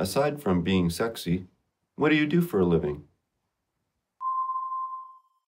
Aside from being sexy, what do you do for a living?